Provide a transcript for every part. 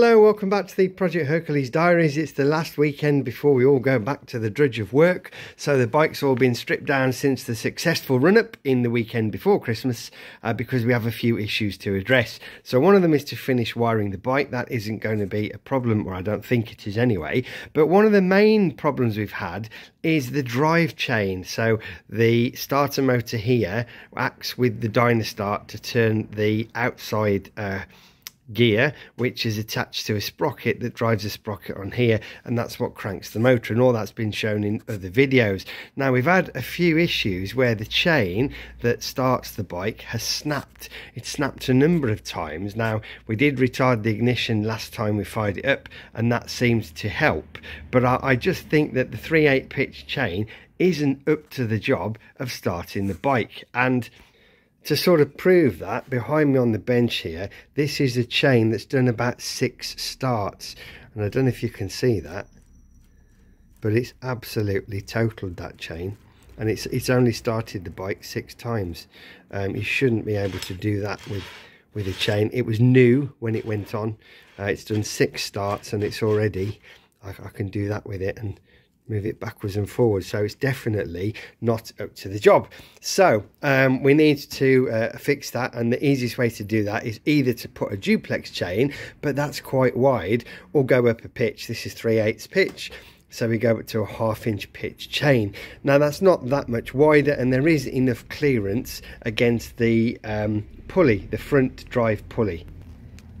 Hello, welcome back to the Project Hercules Diaries. It's the last weekend before we all go back to the drudge of work. So the bike's all been stripped down since the successful run-up in the weekend before Christmas uh, because we have a few issues to address. So one of them is to finish wiring the bike. That isn't going to be a problem, or I don't think it is anyway. But one of the main problems we've had is the drive chain. So the starter motor here acts with the Dynastart to turn the outside uh, gear which is attached to a sprocket that drives a sprocket on here and that's what cranks the motor and all that's been shown in other videos. Now we've had a few issues where the chain that starts the bike has snapped. It snapped a number of times. Now we did retard the ignition last time we fired it up and that seems to help. But I, I just think that the 3/8 pitch chain isn't up to the job of starting the bike. And to sort of prove that, behind me on the bench here, this is a chain that's done about six starts. And I don't know if you can see that, but it's absolutely totaled that chain. And it's it's only started the bike six times. Um, you shouldn't be able to do that with, with a chain. It was new when it went on. Uh, it's done six starts and it's already, I, I can do that with it. And move it backwards and forwards. So it's definitely not up to the job. So um, we need to uh, fix that. And the easiest way to do that is either to put a duplex chain but that's quite wide or go up a pitch. This is 3 eighths pitch. So we go up to a half inch pitch chain. Now that's not that much wider and there is enough clearance against the um, pulley the front drive pulley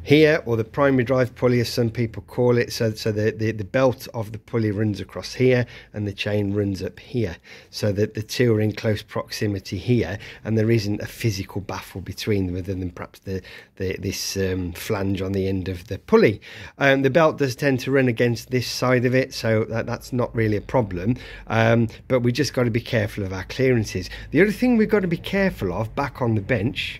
here or the primary drive pulley as some people call it so so the, the, the belt of the pulley runs across here and the chain runs up here. So that the two are in close proximity here and there isn't a physical baffle between them other than perhaps the, the this um, flange on the end of the pulley. Um, the belt does tend to run against this side of it so that, that's not really a problem. Um, but we just got to be careful of our clearances. The other thing we've got to be careful of back on the bench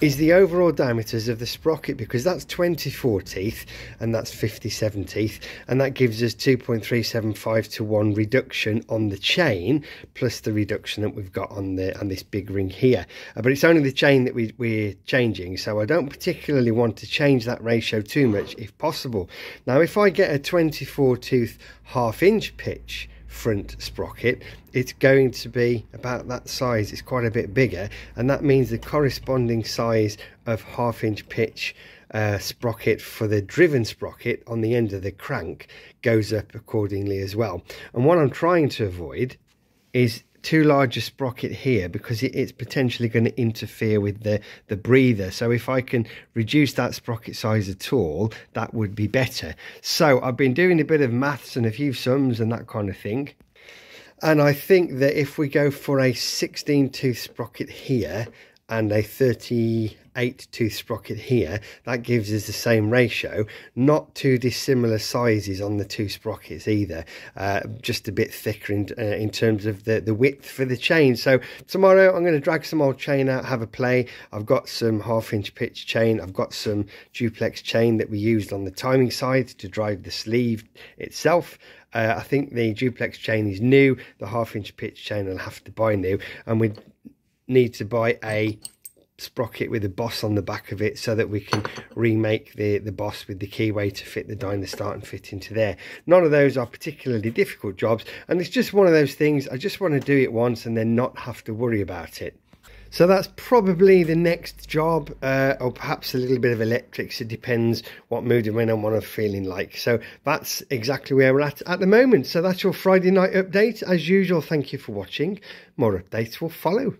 is the overall diameters of the sprocket because that's 24 teeth and that's 57 teeth and that gives us 2.375 to 1 reduction on the chain plus the reduction that we've got on the on this big ring here. Uh, but it's only the chain that we, we're changing so I don't particularly want to change that ratio too much if possible. Now if I get a 24 tooth half inch pitch front sprocket. It's going to be about that size. It's quite a bit bigger and that means the corresponding size of half inch pitch uh, sprocket for the driven sprocket on the end of the crank goes up accordingly as well. And what I'm trying to avoid is too large a sprocket here because it, it's potentially going to interfere with the, the breather. So if I can reduce that sprocket size at all, that would be better. So I've been doing a bit of maths and a few sums and that kind of thing. And I think that if we go for a 16 tooth sprocket here and a 38 tooth sprocket here that gives us the same ratio. Not too dissimilar sizes on the two sprockets either uh, just a bit thicker in, uh, in terms of the the width for the chain. So tomorrow i'm going to drag some old chain out have a play. I've got some half inch pitch chain. I've got some duplex chain that we used on the timing side to drive the sleeve itself. Uh, I think the duplex chain is new. The half inch pitch chain I'll have to buy new. And we need to buy a sprocket with a boss on the back of it so that we can remake the the boss with the keyway to fit the Dynastart and fit into there none of those are particularly difficult jobs and it's just one of those things i just want to do it once and then not have to worry about it so that's probably the next job, uh, or perhaps a little bit of electrics. It depends what mood and when and what I'm feeling like. So that's exactly where we're at at the moment. So that's your Friday night update. As usual, thank you for watching. More updates will follow.